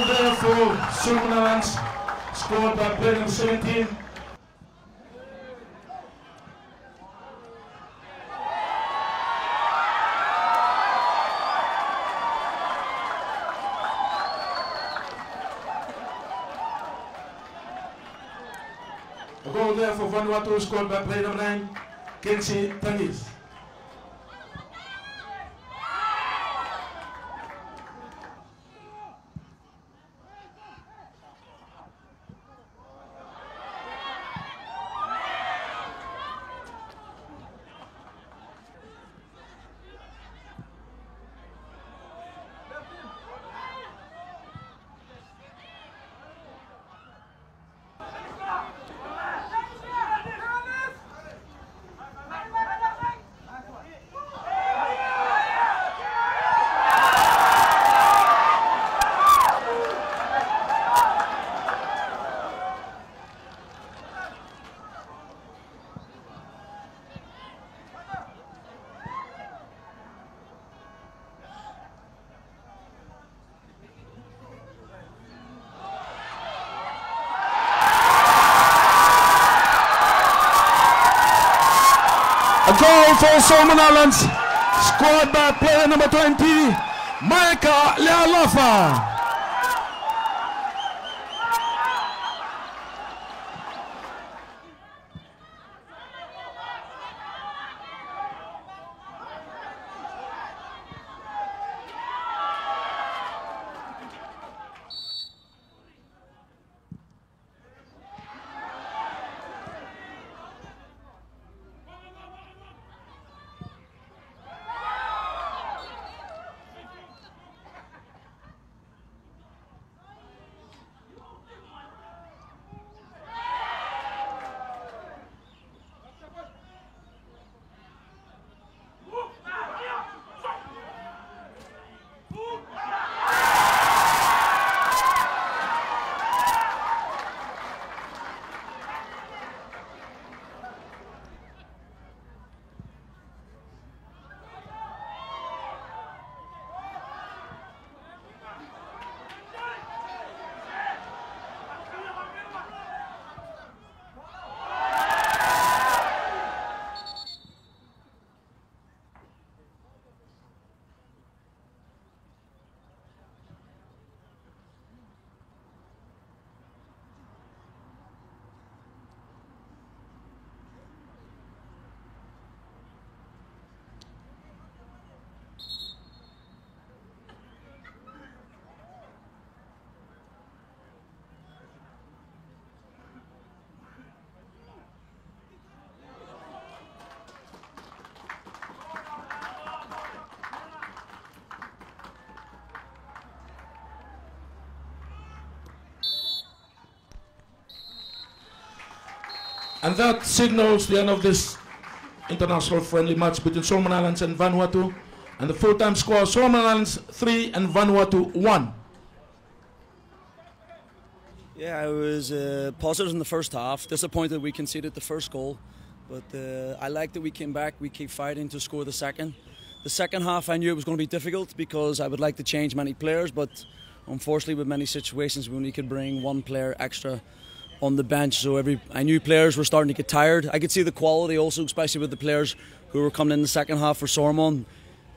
goal there for Sunderland, scored by Brenham 17. A goal there for Vanuatu scored by player number 9, Kenshi Tangis. Goal for Solomon Islands, scored by player number 20, Micah Lea'alafa. And that signals the end of this international friendly match between Solomon Islands and Vanuatu. And the full-time score, Solomon Islands 3 and Vanuatu 1. Yeah, I was uh, positive in the first half. Disappointed we conceded the first goal, but uh, I like that we came back. We keep fighting to score the second. The second half, I knew it was going to be difficult because I would like to change many players, but unfortunately, with many situations, we only could bring one player extra on the bench. So every I knew players were starting to get tired. I could see the quality also, especially with the players who were coming in the second half for Solomon.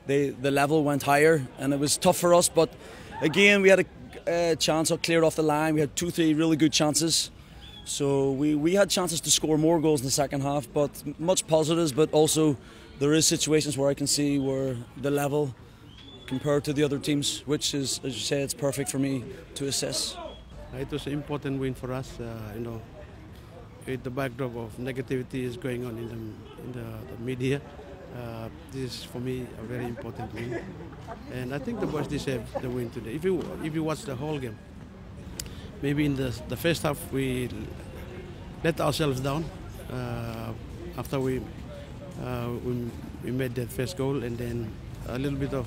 They the level went higher, and it was tough for us. But again, we had a uh, chance cleared off the line. We had two, three really good chances. So we, we had chances to score more goals in the second half, but much positives. But also, there is situations where I can see where the level compared to the other teams, which is, as you say, it's perfect for me to assess. It was an important win for us. Uh, you know, with the backdrop of negativity is going on in the in the, the media. Uh, this is for me a very important win, and I think the boys deserve the win today. If you if you watch the whole game, maybe in the the first half we let ourselves down uh, after we, uh, we we made that first goal, and then a little bit of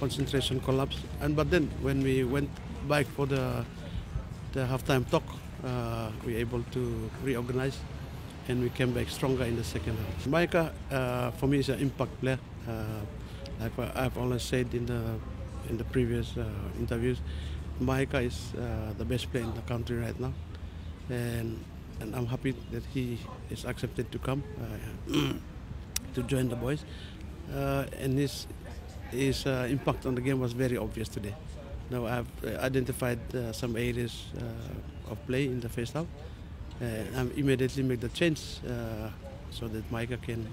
concentration collapse. And but then when we went back for the the halftime talk, uh, we were able to reorganize and we came back stronger in the second half. Micah, uh, for me, is an impact player. Uh, like I've always said in the in the previous uh, interviews, Micah is uh, the best player in the country right now. and and I'm happy that he is accepted to come uh, to join the boys. Uh, and his his uh, impact on the game was very obvious today. I've uh, identified uh, some areas uh, of play in the first half, and I immediately make the change so that Micah can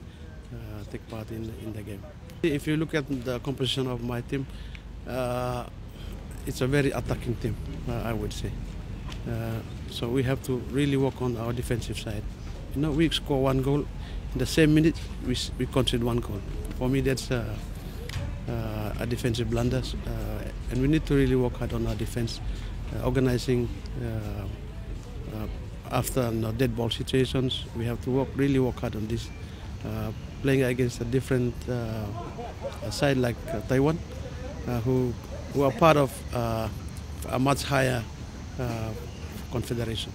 take part in in the game. If you look at the composition of my team, it's a very attacking team, I would say. Uh, so we have to really work on our defensive side. You know, we score one goal, in the same minute we, we concede one goal. For me, that's uh, uh, a defensive blunder, uh, and we need to really work hard on our defense, uh, organizing uh, uh, after you know, dead ball situations. We have to work really work hard on this. Uh, playing against a different uh, side like Taiwan, who who are part of a much higher confederation.